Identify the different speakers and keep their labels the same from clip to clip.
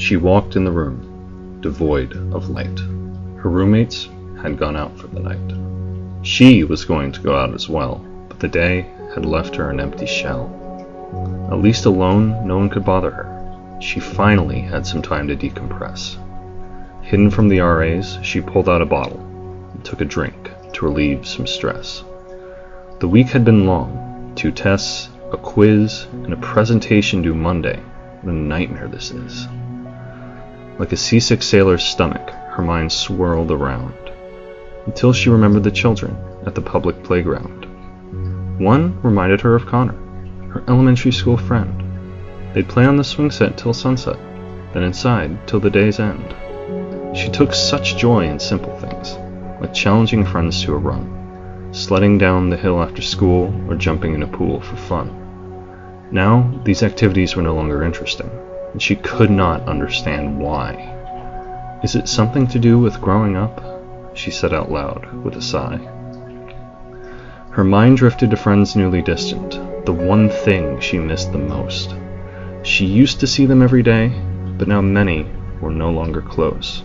Speaker 1: She walked in the room, devoid of light. Her roommates had gone out for the night. She was going to go out as well, but the day had left her an empty shell. At least alone, no one could bother her. She finally had some time to decompress. Hidden from the RAs, she pulled out a bottle and took a drink to relieve some stress. The week had been long two tests, a quiz, and a presentation due Monday. What a nightmare this is. Like a seasick sailor's stomach, her mind swirled around until she remembered the children at the public playground. One reminded her of Connor, her elementary school friend. They'd play on the swing set till sunset, then inside till the day's end. She took such joy in simple things, like challenging friends to a run, sledding down the hill after school, or jumping in a pool for fun. Now, these activities were no longer interesting and she could not understand why. Is it something to do with growing up? She said out loud, with a sigh. Her mind drifted to friends newly distant, the one thing she missed the most. She used to see them every day, but now many were no longer close.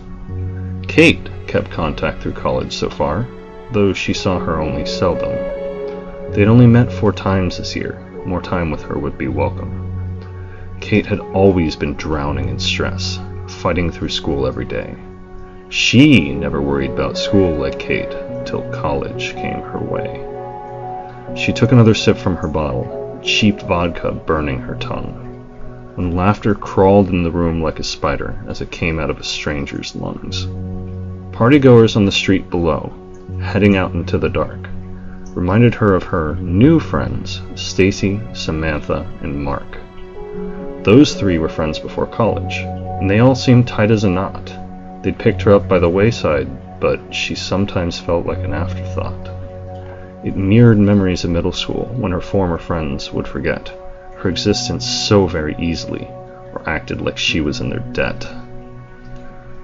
Speaker 1: Kate kept contact through college so far, though she saw her only seldom. They'd only met four times this year. More time with her would be welcome. Kate had always been drowning in stress, fighting through school every day. She never worried about school like Kate till college came her way. She took another sip from her bottle, cheap vodka burning her tongue, when laughter crawled in the room like a spider as it came out of a stranger's lungs. Partygoers on the street below, heading out into the dark, reminded her of her new friends, Stacy, Samantha, and Mark. Those three were friends before college, and they all seemed tight as a knot. They'd picked her up by the wayside, but she sometimes felt like an afterthought. It mirrored memories of middle school when her former friends would forget her existence so very easily, or acted like she was in their debt.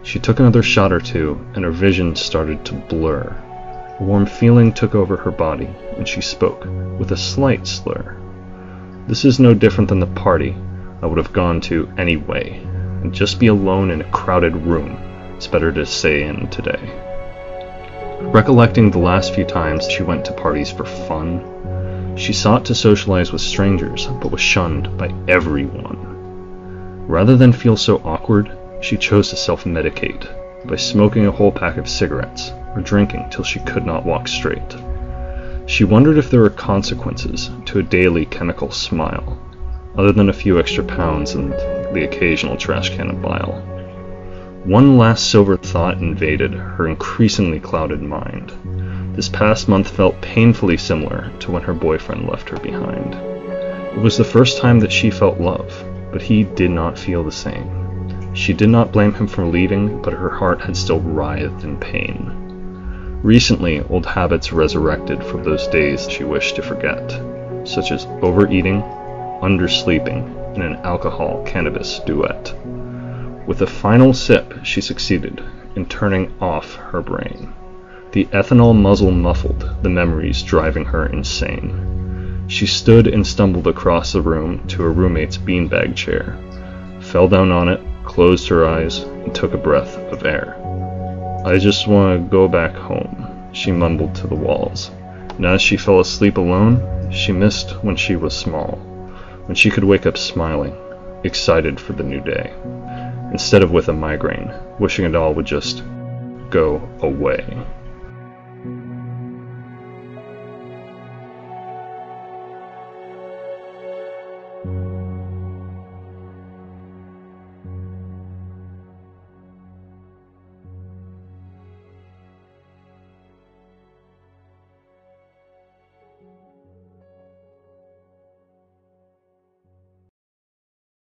Speaker 1: She took another shot or two, and her vision started to blur. A warm feeling took over her body, and she spoke, with a slight slur. This is no different than the party I would have gone to anyway. And just be alone in a crowded room. It's better to stay in today. Recollecting the last few times she went to parties for fun, she sought to socialize with strangers, but was shunned by everyone. Rather than feel so awkward, she chose to self medicate by smoking a whole pack of cigarettes or drinking till she could not walk straight. She wondered if there were consequences to a daily chemical smile other than a few extra pounds and the occasional trash can of bile. One last silver thought invaded her increasingly clouded mind. This past month felt painfully similar to when her boyfriend left her behind. It was the first time that she felt love, but he did not feel the same. She did not blame him for leaving, but her heart had still writhed in pain. Recently, old habits resurrected from those days she wished to forget, such as overeating, undersleeping in an alcohol cannabis duet. With a final sip, she succeeded in turning off her brain. The ethanol muzzle muffled the memories driving her insane. She stood and stumbled across the room to her roommate's beanbag chair, fell down on it, closed her eyes, and took a breath of air. I just want to go back home, she mumbled to the walls. And as she fell asleep alone, she missed when she was small when she could wake up smiling, excited for the new day, instead of with a migraine, wishing it all would just go away.